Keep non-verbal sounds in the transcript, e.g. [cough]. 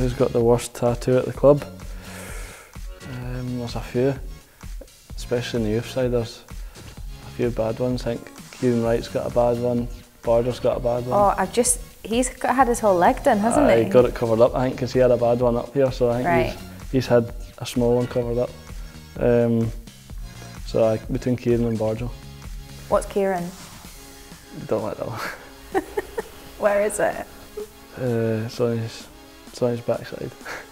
who's got the worst tattoo at the club? Um, there's a few, especially in the youth side. There's a few bad ones. I think Kieran Wright's got a bad one. Border's got a bad one. Oh, I've just, he's got, had his whole leg done, hasn't I he? got it covered up, I think, because he had a bad one up here, so I think Right. he's, he's had a small one covered up. Um, so I, between Kieran and Borjo, What's Kieran? don't like that one. [laughs] Where is it? Uh, it's on on his backside. [laughs]